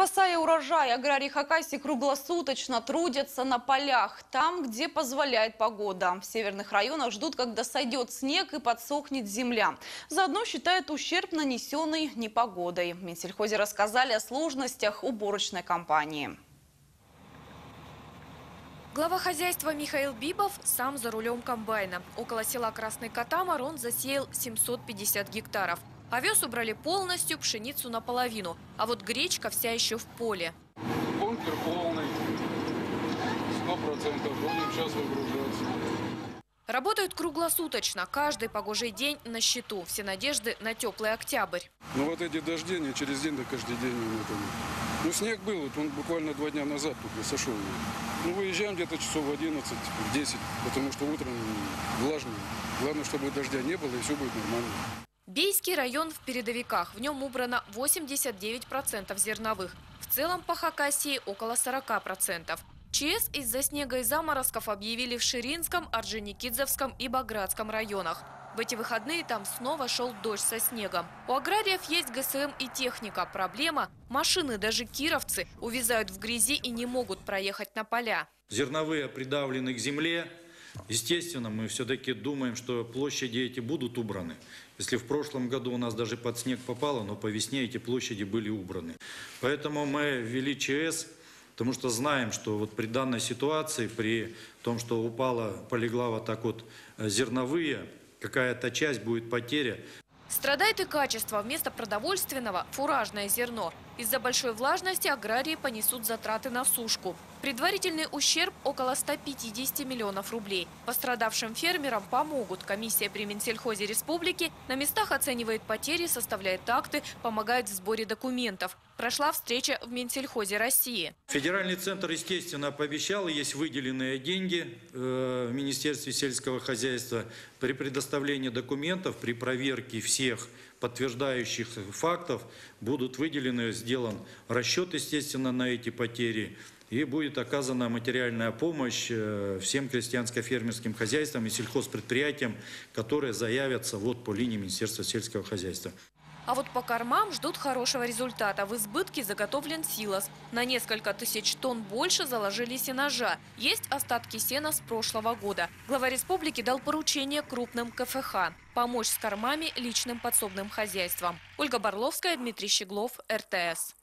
Спасая урожай, аграрии Хакасии круглосуточно трудятся на полях, там, где позволяет погода. В северных районах ждут, когда сойдет снег и подсохнет земля. Заодно считают ущерб, нанесенный непогодой. В Минсельхозе рассказали о сложностях уборочной кампании. Глава хозяйства Михаил Бибов сам за рулем комбайна. Около села Красный Катамар он засеял 750 гектаров. Овес убрали полностью, пшеницу наполовину. А вот гречка вся еще в поле. Бункер полный. Сто процентов. Будем сейчас выгружаться. Работают круглосуточно. Каждый погожий день на счету. Все надежды на теплый октябрь. Ну вот эти дожди, не через день, да каждый день. он это, Ну снег был, вот он буквально два дня назад тут сошел. Ну выезжаем где-то часов в 11, в 10, потому что утром влажно. Главное, чтобы дождя не было и все будет нормально. Бейский район в передовиках. В нем убрано 89% зерновых. В целом по Хакасии около 40%. ЧС из-за снега и заморозков объявили в Ширинском, Орджоникидзевском и Багратском районах. В эти выходные там снова шел дождь со снегом. У аграриев есть ГСМ и техника. Проблема – машины, даже кировцы, увязают в грязи и не могут проехать на поля. Зерновые придавлены к земле. Естественно, мы все-таки думаем, что площади эти будут убраны. Если в прошлом году у нас даже под снег попало, но по весне эти площади были убраны. Поэтому мы ввели ЧС, потому что знаем, что вот при данной ситуации, при том, что упала, полегла вот так вот э, зерновые, какая-то часть будет потеря. Страдает и качество. Вместо продовольственного – фуражное зерно. Из-за большой влажности аграрии понесут затраты на сушку. Предварительный ущерб – около 150 миллионов рублей. Пострадавшим фермерам помогут. Комиссия при Минсельхозе Республики на местах оценивает потери, составляет акты, помогает в сборе документов. Прошла встреча в Минсельхозе России. Федеральный центр, естественно, пообещал, есть выделенные деньги э, в Министерстве сельского хозяйства при предоставлении документов, при проверке всех подтверждающих фактов будут выделены, сделан расчет, естественно, на эти потери. И будет оказана материальная помощь э, всем крестьянско-фермерским хозяйствам и сельхозпредприятиям, которые заявятся вот по линии Министерства сельского хозяйства. А вот по кормам ждут хорошего результата. В избытке заготовлен силос. На несколько тысяч тонн больше заложили сенажа. Есть остатки сена с прошлого года. Глава республики дал поручение крупным КФХ – помочь с кормами личным подсобным хозяйствам. Ольга Барловская, Дмитрий Щеглов, РТС.